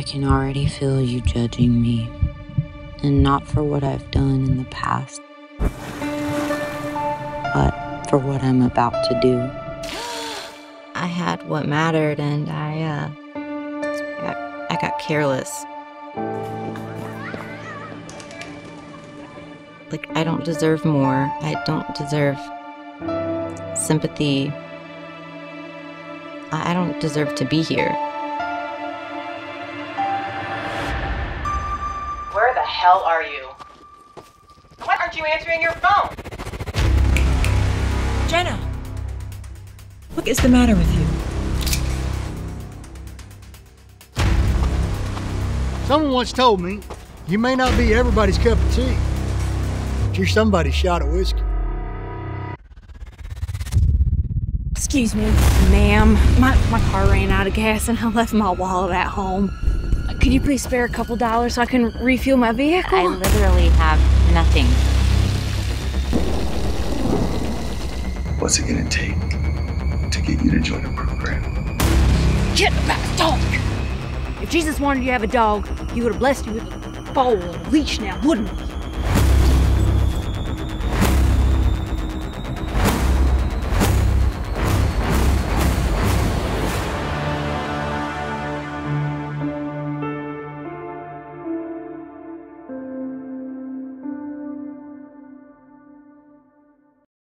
I can already feel you judging me, and not for what I've done in the past, but for what I'm about to do. I had what mattered, and I, uh, I got, I got careless. Like, I don't deserve more. I don't deserve sympathy. I I don't deserve to be here. Hell are you? Why aren't you answering your phone? Jenna! What is the matter with you? Someone once told me you may not be everybody's cup of tea, but you're somebody's shot of whiskey. Excuse me, ma'am. My, my car ran out of gas and I left my wallet at home. Could you please spare a couple dollars so I can refuel my vehicle? I literally have nothing. What's it gonna take to get you to join the program? Get back, dog! If Jesus wanted you to have a dog, he would have blessed you with a foal and a leash now, wouldn't he?